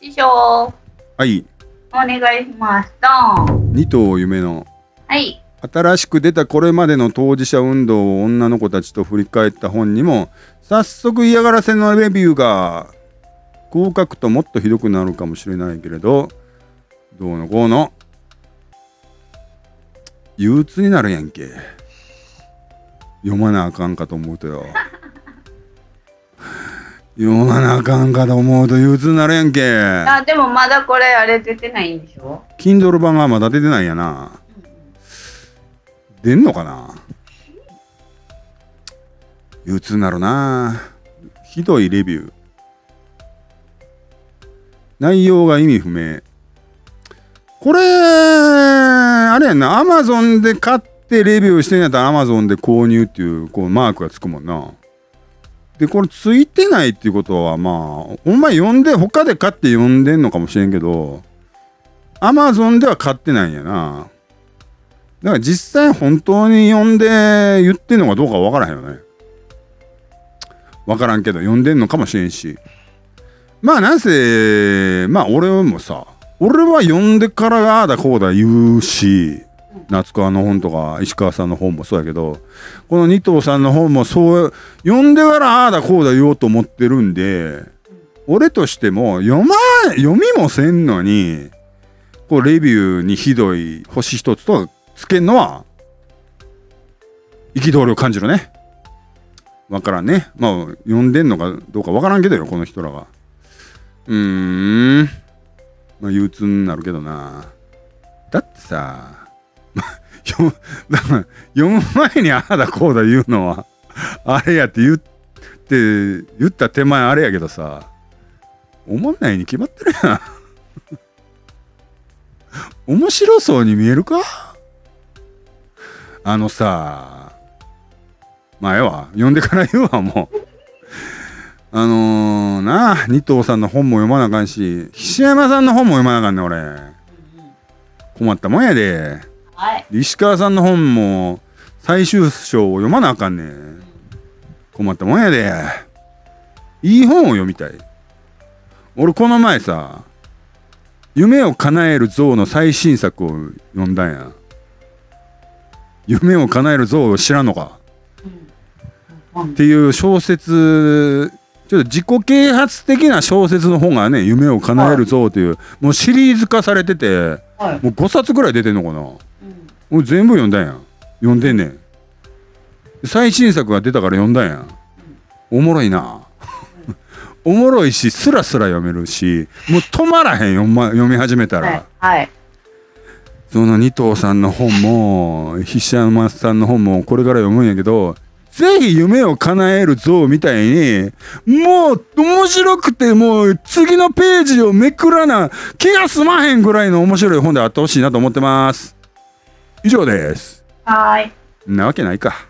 師匠、はい。お願いします。ドン。二頭夢のはい。新しく出たこれまでの当事者運動を女の子たちと振り返った本にも早速嫌がらせのレビューがこう書くともっとひどくなるかもしれないけれどどうのこうの憂鬱になるやんけ読まなあかんかと思うとよ読まなあかんかと思うと憂鬱になるやんけ。あ、でもまだこれあれ出てないんでしょ？Kindle 版がまだ出てないんやな。出んのかな？憂鬱になるな。ひどいレビュー。内容が意味不明。これあれやんな。アマゾンで買ってレビューしてんやったらアマゾンで購入っていうこうマークがつくもんなでこれついてないっていうことはまあほんま読んで他で買って読んでんのかもしれんけどアマゾンでは買ってないんやな。だから実際本当に読んで言ってんのかどうかわからへんよね。わからんけど読んでんのかもしれんし。まあなんせまあ俺もさ俺は読んでからああだこうだ言うし夏川の本とか石川さんの本もそうやけどこの二藤さんの本もそう読んでからああだこうだ言おうと思ってるんで俺としても読ま読みもせんのにこうレビューにひどい星一つとつけんのは憤りを感じるね。わからんね。まあ読んでんのかどうかわからんけどよこの人らが。うーん。まあ憂鬱になるけどな。だってさ読む読む前にああだこうだ言うのはあれやって言って言った手前あれやけどさ思んないに決まってるやん。面白そうに見えるか？あのさまあええわ読んでから言うわもう。あのー、なあ二藤さんの本も読まなあかんし菱山さんの本も読まなあかんね俺。困ったもんやで。はい。石川さんの本も最終章を読まなあかんねん。困ったもんやで。いい本を読みたい。俺この前さ夢を叶える像の最新作を読んだんや。夢を叶える像を知らんのか。うんっていう小説ちょっと自己啓発的な小説の本がね「夢を叶える像」というもうシリーズ化されててはい。もう5冊ぐらい出てんのかなうんもう全部読んだんや。ん読んでんねん。最新作が出たから読んだんや。んおもろいな。おもろいしスラスラ読めるしもう止まらへん読,、ま、読み始めたら、はい。はい。その二藤さんの本も菱山さんの本もこれから読むんやけどぜひ夢を叶える像みたいにもう面白くてもう次のページをめくらな気が済まへんぐらいの面白い本であってほしいなと思ってます以上ですはい。なわけないか